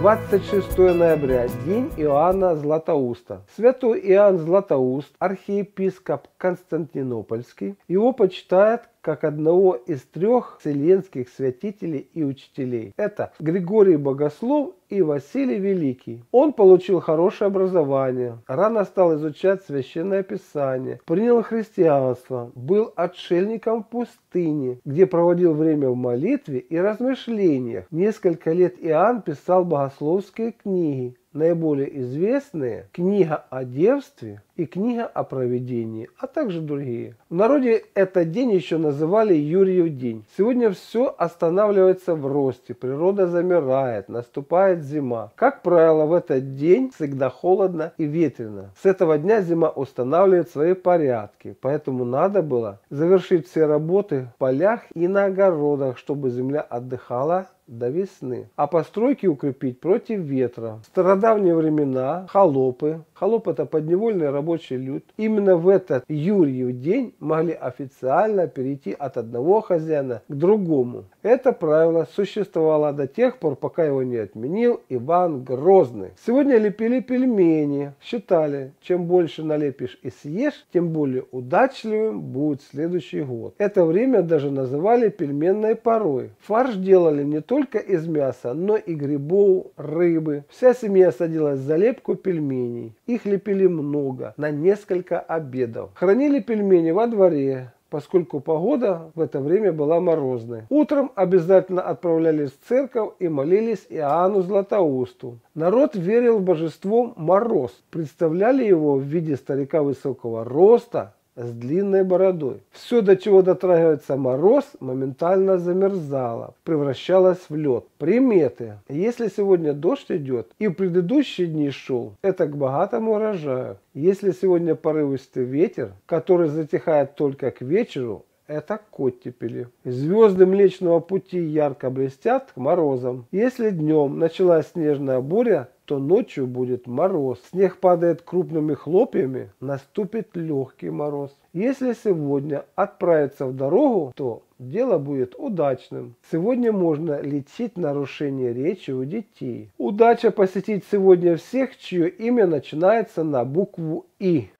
26 ноября – День Иоанна Златоуста. Святой Иоанн Златоуст, архиепископ Константинопольский, его почитают как одного из трех вселенских святителей и учителей. Это Григорий Богослов и Василий Великий. Он получил хорошее образование, рано стал изучать священное писание, принял христианство, был отшельником в пустыне, где проводил время в молитве и размышлениях. Несколько лет Иоанн писал богословские книги, наиболее известные книга о девстве и книга о проведении, а также другие. В народе этот день еще называли Юрьев день. Сегодня все останавливается в росте, природа замирает, наступает зима. Как правило, в этот день всегда холодно и ветрено. С этого дня зима устанавливает свои порядки, поэтому надо было завершить все работы в полях и на огородах, чтобы земля отдыхала до весны, а постройки укрепить против ветра. В стародавние времена холопы, холоп это подневольный рабочий люд, именно в этот Юрьев день могли официально перейти от одного хозяина к другому. Это правило существовало до тех пор, пока его не отменил Иван Грозный. Сегодня лепили пельмени, считали, чем больше налепишь и съешь, тем более удачливым будет следующий год. Это время даже называли пельменной порой. Фарш делали не только из мяса, но и грибов, рыбы. Вся семья садилась за лепку пельменей. Их лепили много, на несколько обедов. Хранили пельмени во дворе, поскольку погода в это время была морозной. Утром обязательно отправлялись в церковь и молились Иоанну Златоусту. Народ верил в божество Мороз, представляли его в виде старика высокого роста, с длинной бородой. Все, до чего дотрагивается мороз, моментально замерзало, превращалось в лед. Приметы. Если сегодня дождь идет и в предыдущие дни шел, это к богатому урожаю. Если сегодня порывистый ветер, который затихает только к вечеру, это оттепели. Звезды Млечного Пути ярко блестят к морозам. Если днем началась снежная буря, то ночью будет мороз. Снег падает крупными хлопьями, наступит легкий мороз. Если сегодня отправиться в дорогу, то дело будет удачным. Сегодня можно лечить нарушение речи у детей. Удача посетить сегодня всех, чье имя начинается на букву И.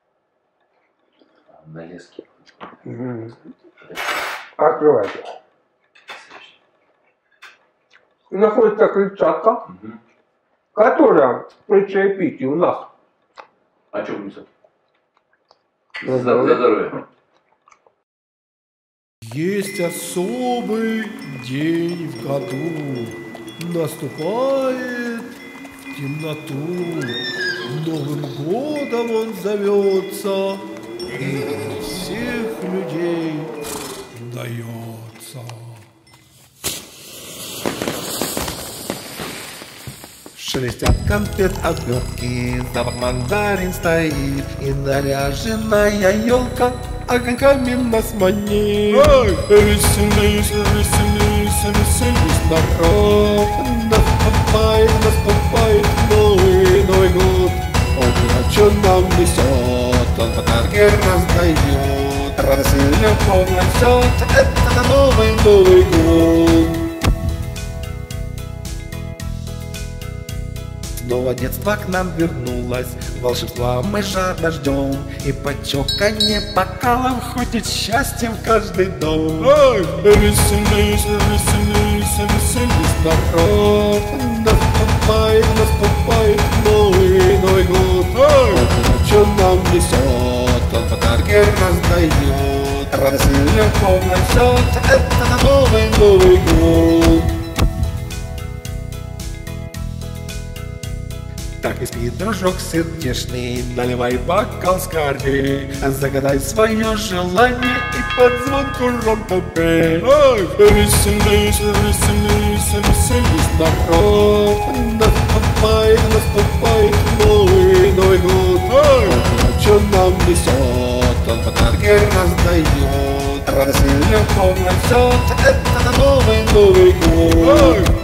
На леске. Открывайте. Находится клетчатка. Угу. Которая при чаепитии у нас. А что внесет? На За здоровье. здоровье. Есть особый день в году, наступает в темноту. Новым годом он зовется, и всех людей дается. Шелестят конфет обертки, запах мандарин стоит, И наряженная елка огоньками нас манит. Ай, веселись, веселись, веселись, народ. Наступает, наступает новый, Новый год. Он что нам несет, он подарки раздает. Радость и любовь несет, это новый, Новый год. Снова детство к нам вернулось, волшебства мы жадно ждем, И почоканье бокалов ходит счастьем в каждый дом. Ай, веселись, веселись, веселись, народ. Наступает, наступает новый, Новый год. Ай, Что нам несет, он подарки раздает. Радость и любовь несет, это новый, Новый год. Так и спит дружок сердечный, наливай бокал скорей, загадай свое желание и под звонку ромко пей. ай, веселись, веселись, веселись, Народ, наступает, наступает новый, Новый год. Ай, Что нам несет, он подарки раздает. Радость и любовь несет, это новый, Новый год. ай.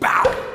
Bow.